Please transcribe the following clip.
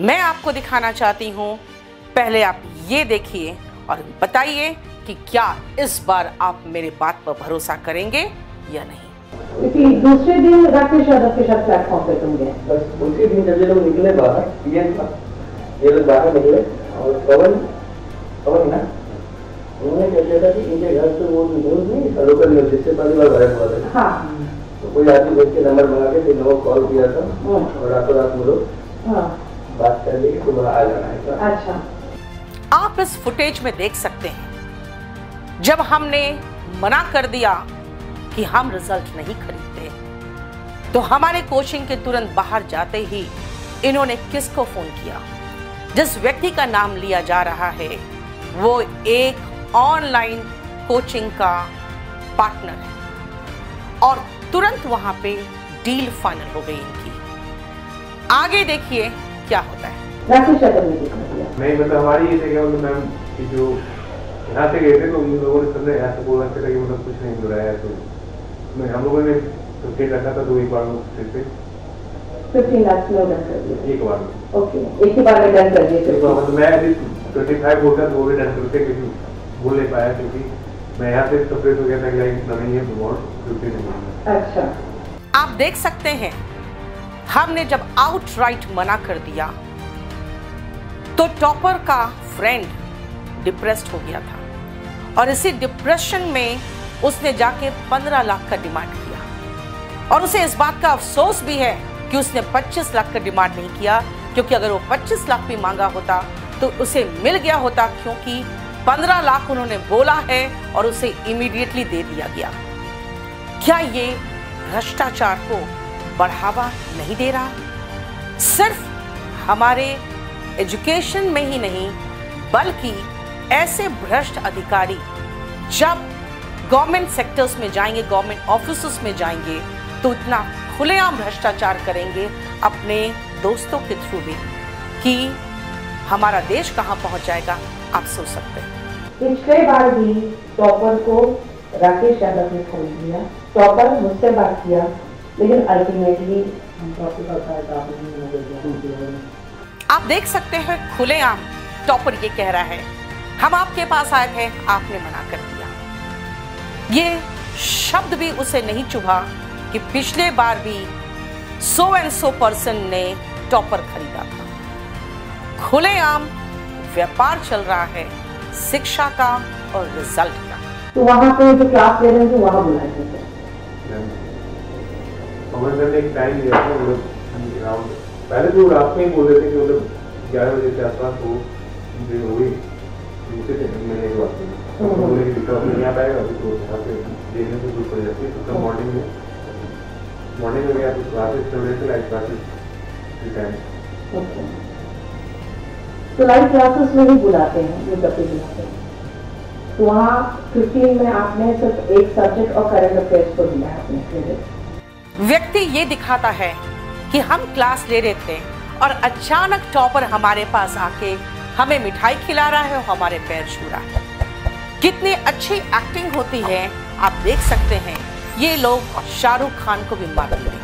मैं आपको दिखाना चाहती हूँ। पहले आप ये देखिए और बताइए कि क्या इस बार आप मेरे बात पर भरोसा करेंगे या नहीं। दूसरे दिन राकेश यादव के साथ प्लेटफॉर्म पे तुम गए। बस उसी दिन जब ये लोग निकले बाहर पीएन था ये लोग बाहर निकले और पवन पवन ना उन्होंने क्या किया था कि इनके घर से वो न्यूज़ नहीं लोकल न्यूज़ जिससे पहली बार वायरल हुआ था। हाँ। तो कोई आदमी देख के नंबर मंगा के तीनों को कॉल किया था हम्म, और रातों रात वो लोग हाँ। बात कर ली सुबह आ जाना है तो। अच्छा। आप इस फुटेज में देख सकते हैं जब हमने मना कर दिया कि हम रिज़ल्ट नहीं खरीदते तो हमारे कोचिंग के तुरंत बाहर जाते ही इन्होंने किसको फ़ोन किया? जिस व्यक्ति का नाम लिया जा रहा है वो एक ऑनलाइन कोचिंग का पार्टनर है। और तुरंत वहाँ पे डील फाइनल हो गई इनकी। आगे देखिए क्या होता है? नहीं मतलब हमारी ये थे कि मतलब मैम कि जो यहाँ से गए थे तो उन लोगों ने समझा यहाँ से बोला था कि मतलब कुछ नहीं बुलाया तो मैं हम लोगों ने तो फिर रखा था तो एक बार फिर से। फिफ्टीन लाख में डन कर दिया। एक बार ओके एक ही बार में डन कर दिए एक मतलब मैं अभी ट्वेंटी फाइव बोलता तो वो भी डन करते क्योंकि बोल नहीं पाया क्योंकि मैं यहाँ से सप्रेस हो गया था कि लाइक इतना नहीं है तो और अच्छा। आप देख सकते हैं हमने जब आउटराइट मना कर दिया तो टॉपर का फ्रेंड डिप्रेस्ड हो गया था। और इसी डिप्रेशन में उसने जाके 15 लाख का डिमांड किया। और उसे इस बात का अफसोस भी है कि उसने 25 लाख का डिमांड नहीं किया, क्योंकि अगर वो 25 लाख भी मांगा होता तो उसे मिल गया होता, क्योंकि 15 लाख उन्होंने बोला है और उसे इमीडिएटली दे दिया गया। क्या ये भ्रष्टाचार को बढ़ावा नहीं दे रहा। सिर्फ़ हमारे एजुकेशन में ही नहीं, बल्कि ऐसे भ्रष्ट अधिकारी जब गवर्नमेंट सेक्टर्स में जाएँगे, गवर्नमेंट ऑफ़िस में जाएँगे तो इतना खुलेआम भ्रष्टाचार करेंगे अपने दोस्तों के थ्रू भी कि हमारा देश कहाँ पहुँच जाएगा, आप सोच सकते हैं। पिछले बार भी टॉपर को राकेश यादव ने खरीद लिया टॉपर मुझसे बात किया। लेकिन अल्टीमेटली दे दिया आप देख सकते हैं खुलेआम टॉपर ये कह रहा है हम आपके पास आए थे आपने मना कर दिया। ये शब्द भी उसे नहीं चुभा कि पिछले बार भी सो एंड सो पर्सन ने टॉपर खरीदा था। खुलेआम व्यापार चल रहा है शिक्षा का और रिज़ल्ट का। तो वहाँ पे जो क्लास ले रहे थे वहाँ बुलाए पवन ने एक टाइम दिया था मतलब अराउंड पहले तो रात में ही बोल रहे थे कि मतलब ग्यारह बजे के आसपास वो दिन हो गई। दूसरे दिन मैंने एक बात की तो हम्म। बोले कि विक्रम नहीं आ पाएगा अभी तो यहाँ पे देखने से दूर पड़ जाती है तो कल मॉर्निंग में। मॉर्निंग में गया तो क्लासेस चल रहे थे लाइव क्लासेस टाइम तो लाइव क्लासेस में ही बुलाते हैं जो डब्बे बुलाते हैं। तो वहाँ फिफ्टीन में आपने सिर्फ़ एक सब्जेक्ट और करंट अफेयर्स को दिया है अपने क्रेडिट व्यक्ति ये दिखाता है कि हम क्लास ले रहे थे और अचानक टॉपर हमारे पास आके हमें मिठाई खिला रहा है और हमारे पैर छू रहा है। कितनी अच्छी एक्टिंग होती है, आप देख सकते हैं। ये लोग शाहरुख खान को भी मारते दिया